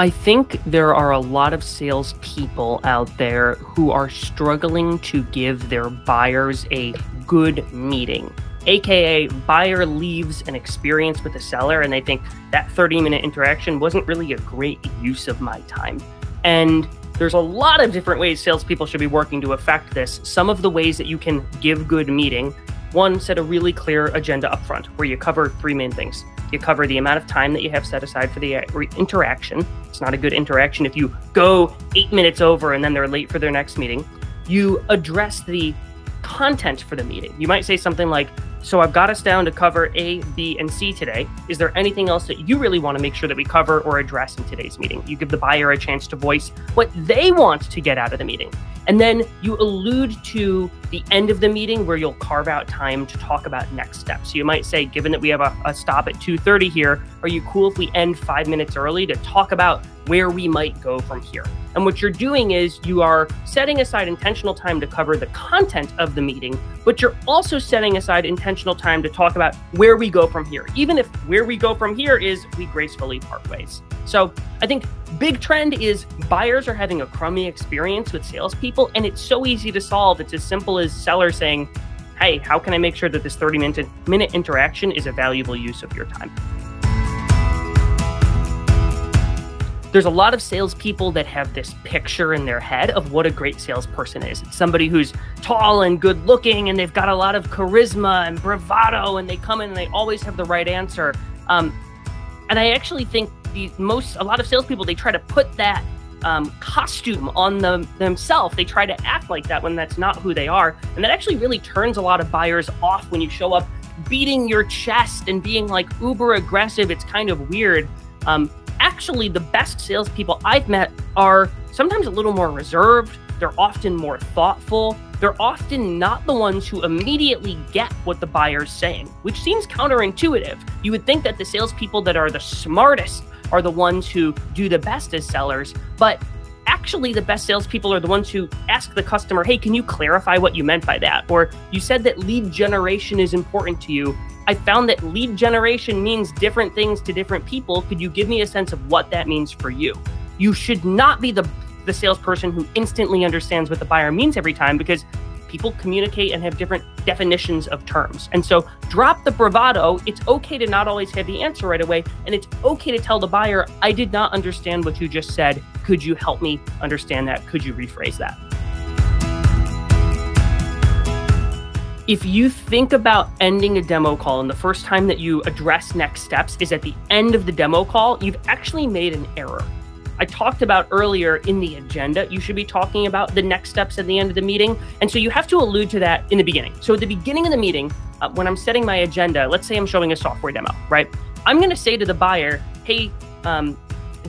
I think there are a lot of salespeople out there who are struggling to give their buyers a good meeting. AKA, buyer leaves an experience with the seller and they think that 30 minute interaction wasn't really a great use of my time. And there's a lot of different ways salespeople should be working to affect this. Some of the ways that you can give good meeting one, set a really clear agenda up front where you cover three main things you cover the amount of time that you have set aside for the uh, interaction. It's not a good interaction if you go eight minutes over and then they're late for their next meeting. You address the content for the meeting. You might say something like, so I've got us down to cover A, B, and C today. Is there anything else that you really want to make sure that we cover or address in today's meeting? You give the buyer a chance to voice what they want to get out of the meeting. And then you allude to the end of the meeting where you'll carve out time to talk about next steps. So you might say, given that we have a, a stop at 2.30 here, are you cool if we end five minutes early to talk about where we might go from here? And what you're doing is you are setting aside intentional time to cover the content of the meeting, but you're also setting aside intentional time to talk about where we go from here, even if where we go from here is we gracefully part ways. So I think big trend is buyers are having a crummy experience with salespeople, and it's so easy to solve. It's as simple as sellers saying, Hey, how can I make sure that this 30 minute, minute interaction is a valuable use of your time? There's a lot of salespeople that have this picture in their head of what a great salesperson is. It's somebody who's tall and good looking, and they've got a lot of charisma and bravado, and they come in and they always have the right answer. Um, and I actually think the most, a lot of salespeople, they try to put that um, costume on them themselves. They try to act like that when that's not who they are, and that actually really turns a lot of buyers off when you show up beating your chest and being like uber aggressive. It's kind of weird. Um, actually the best salespeople I've met are sometimes a little more reserved. They're often more thoughtful. They're often not the ones who immediately get what the buyer's saying, which seems counterintuitive. You would think that the salespeople that are the smartest are the ones who do the best as sellers, but actually the best salespeople are the ones who ask the customer, hey, can you clarify what you meant by that? Or you said that lead generation is important to you. I found that lead generation means different things to different people. Could you give me a sense of what that means for you? You should not be the the salesperson who instantly understands what the buyer means every time because people communicate and have different definitions of terms. And so drop the bravado. It's okay to not always have the answer right away. And it's okay to tell the buyer, I did not understand what you just said. Could you help me understand that? Could you rephrase that? if you think about ending a demo call and the first time that you address next steps is at the end of the demo call, you've actually made an error. I talked about earlier in the agenda, you should be talking about the next steps at the end of the meeting. And so you have to allude to that in the beginning. So at the beginning of the meeting, uh, when I'm setting my agenda, let's say I'm showing a software demo, right? I'm going to say to the buyer, hey, um,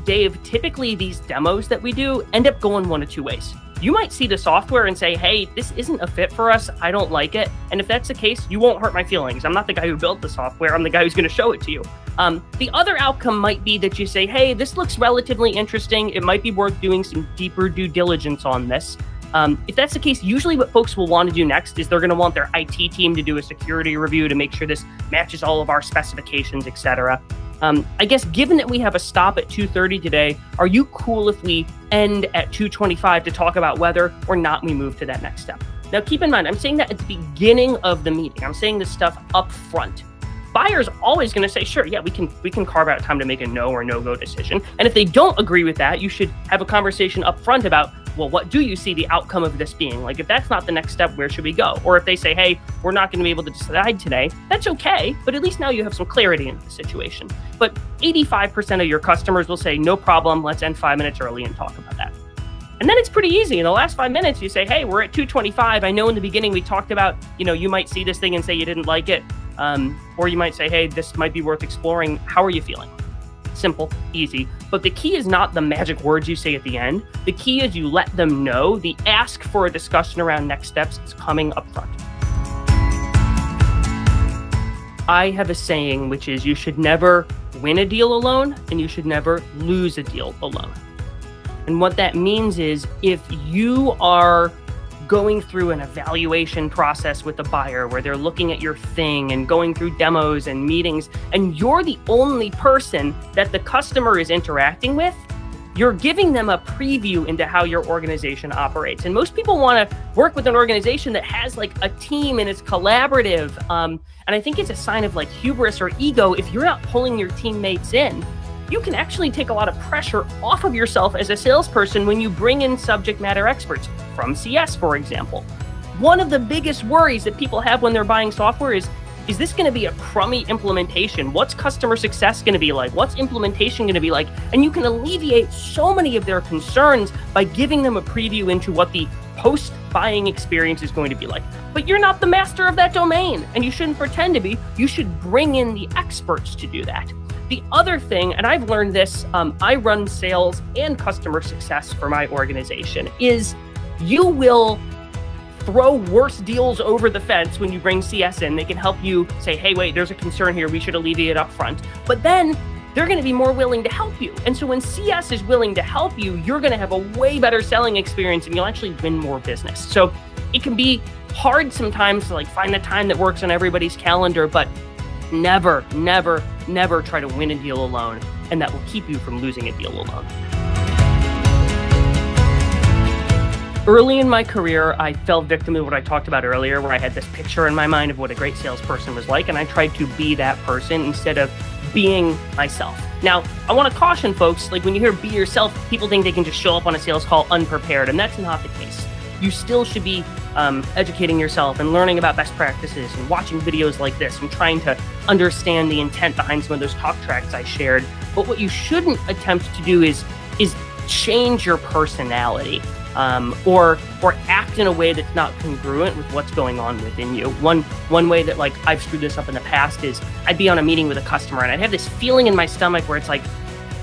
Dave, typically these demos that we do end up going one of two ways you might see the software and say, hey, this isn't a fit for us. I don't like it. And if that's the case, you won't hurt my feelings. I'm not the guy who built the software, I'm the guy who's going to show it to you. Um, the other outcome might be that you say, hey, this looks relatively interesting. It might be worth doing some deeper due diligence on this. Um, if that's the case, usually what folks will want to do next is they're going to want their IT team to do a security review to make sure this matches all of our specifications, et cetera. Um, I guess given that we have a stop at 2:30 today, are you cool if we end at 2:25 to talk about whether or not we move to that next step? Now, keep in mind, I'm saying that at the beginning of the meeting. I'm saying this stuff up front. Buyer's always going to say, "Sure, yeah, we can we can carve out time to make a no or no go decision." And if they don't agree with that, you should have a conversation up front about well, what do you see the outcome of this being? Like, if that's not the next step, where should we go? Or if they say, hey, we're not going to be able to decide today, that's okay. But at least now you have some clarity into the situation. But 85% of your customers will say, no problem, let's end five minutes early and talk about that. And then it's pretty easy. In the last five minutes, you say, hey, we're at 225. I know in the beginning we talked about, you know, you might see this thing and say you didn't like it. Um, or you might say, hey, this might be worth exploring. How are you feeling? Simple, easy. But the key is not the magic words you say at the end. The key is you let them know the ask for a discussion around next steps is coming up front. I have a saying which is you should never win a deal alone and you should never lose a deal alone. And what that means is if you are going through an evaluation process with the buyer where they're looking at your thing and going through demos and meetings, and you're the only person that the customer is interacting with, you're giving them a preview into how your organization operates. And most people want to work with an organization that has like a team and it's collaborative. Um, and I think it's a sign of like hubris or ego if you're not pulling your teammates in. You can actually take a lot of pressure off of yourself as a salesperson when you bring in subject matter experts from CS, for example. One of the biggest worries that people have when they're buying software is is this going to be a crummy implementation? What's customer success going to be like? What's implementation going to be like? And you can alleviate so many of their concerns by giving them a preview into what the post buying experience is going to be like. But you're not the master of that domain, and you shouldn't pretend to be. You should bring in the experts to do that. The other thing, and I've learned this, um, I run sales and customer success for my organization, is you will throw worse deals over the fence when you bring CS in. They can help you say, hey, wait, there's a concern here. We should alleviate up front. But then they're going to be more willing to help you. And so when CS is willing to help you, you're going to have a way better selling experience and you'll actually win more business. So it can be hard sometimes to like find the time that works on everybody's calendar, but never, never, never try to win a deal alone. And that will keep you from losing a deal alone. Early in my career, I fell victim to what I talked about earlier, where I had this picture in my mind of what a great salesperson was like, and I tried to be that person instead of being myself. Now, I want to caution folks like when you hear be yourself, people think they can just show up on a sales call unprepared, and that's not the case. You still should be um, educating yourself and learning about best practices and watching videos like this and trying to understand the intent behind some of those talk tracks I shared. But what you shouldn't attempt to do is is change your personality um, or or act in a way that's not congruent with what's going on within you. One one way that like I've screwed this up in the past is I'd be on a meeting with a customer and I'd have this feeling in my stomach where it's like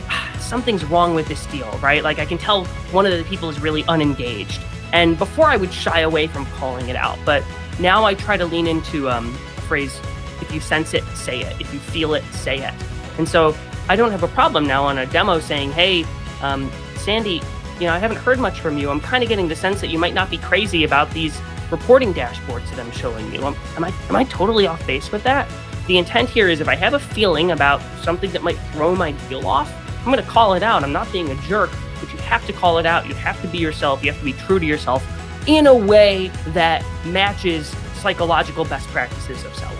ah, something's wrong with this deal, right? Like I can tell one of the people is really unengaged. And before I would shy away from calling it out, but now I try to lean into um, a phrase: if you sense it, say it. If you feel it, say it. And so I don't have a problem now on a demo saying, "Hey, um, Sandy, you know, I haven't heard much from you. I'm kind of getting the sense that you might not be crazy about these reporting dashboards that I'm showing you. Am, am I am I totally off base with that? The intent here is if I have a feeling about something that might throw my deal off, I'm going to call it out. I'm not being a jerk, but you have to call it out. You have to be yourself. You have to be true to yourself in a way that matches psychological best practices of selling.